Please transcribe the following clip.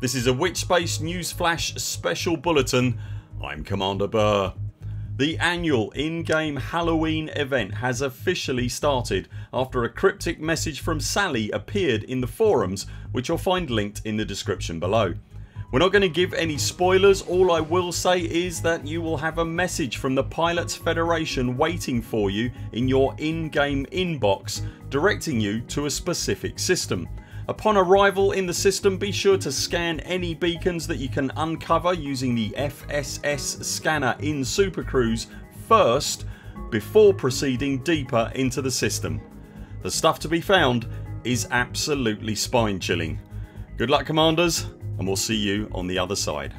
This is a Witchspace Newsflash Special Bulletin. I'm Commander Buur. The annual in-game Halloween event has officially started after a cryptic message from Sally appeared in the forums which you'll find linked in the description below. We're not going to give any spoilers all I will say is that you will have a message from the Pilots Federation waiting for you in your in-game inbox directing you to a specific system. Upon arrival in the system be sure to scan any beacons that you can uncover using the FSS scanner in Super Cruise first before proceeding deeper into the system. The stuff to be found is absolutely spine chilling. Good luck commanders and we'll see you on the other side.